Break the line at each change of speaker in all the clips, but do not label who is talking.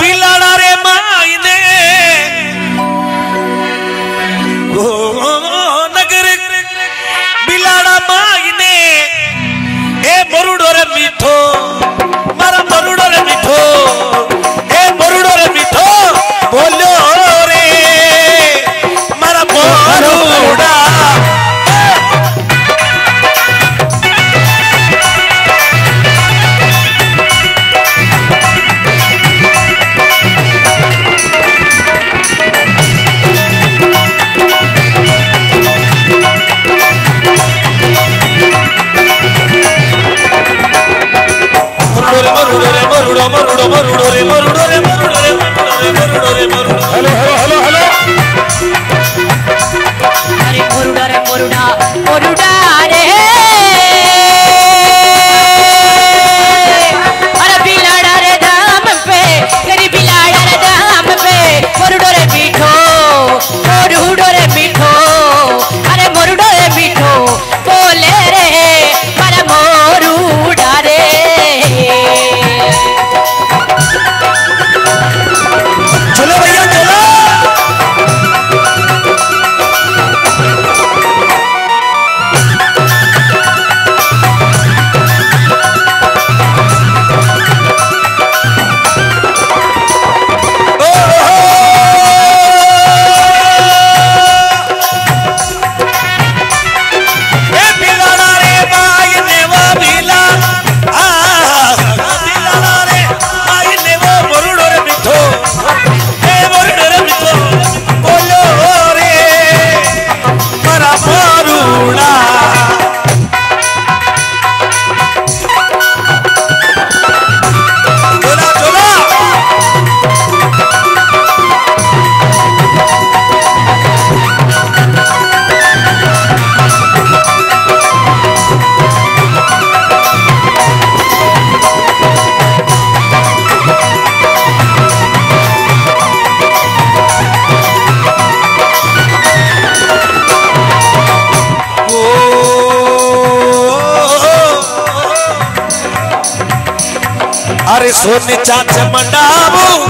बिलड़ा रे मा सोने चाच मंडावू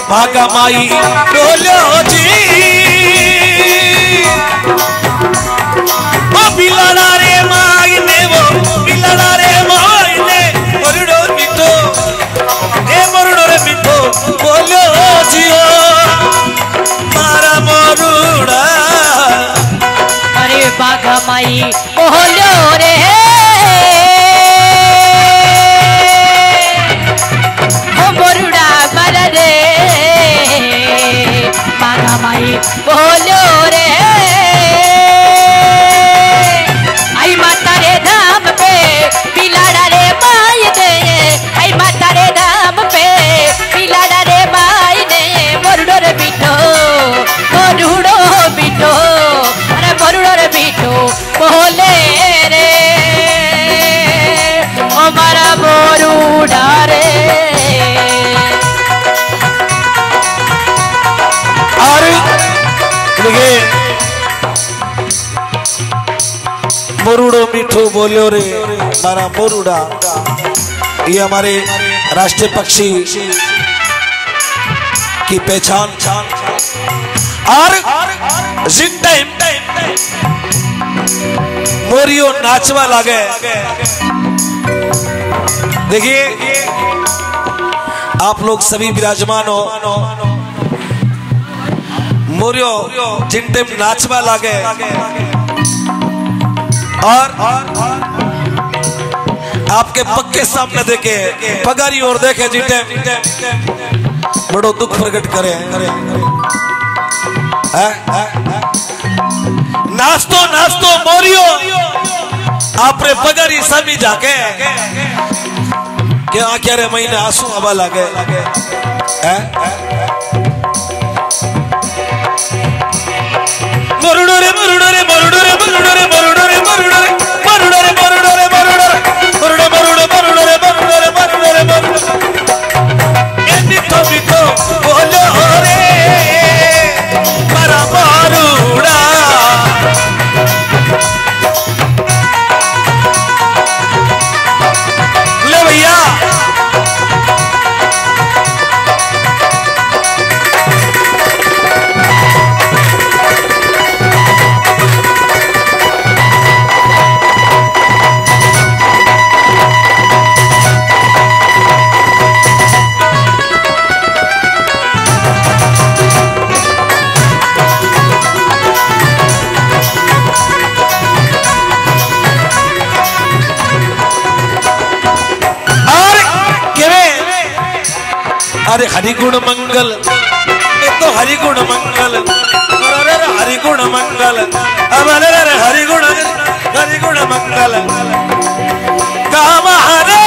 भागा माई। जी।
आई ओ मोरुड़ो
मिठू बोलो रे हमारा मोरुड़ा। ये हमारे राष्ट्रीय पक्षी की पहचान। और मोरियो नाचवा लागे। देखिए, आप लोग सभी विराजमान हो। मोरियो जिन टाइम नाचवा लागे और आपके पक्के सामने देखे, पगारी और देखे टाइम बड़ो दुख प्रकट करे? नाचतो नाचतो मोरियो। आपरे पगारी सभी जाके। क्या क्या रे महीने आँसू हवा लागे? मरुडो रे, मरुडो। अरे हरिगुण मंगल ये तो हरिगुण मंगल अरे हरिगुण मंगल अब अरे अरे हरिगुण हरिगुण मंगल काम हरे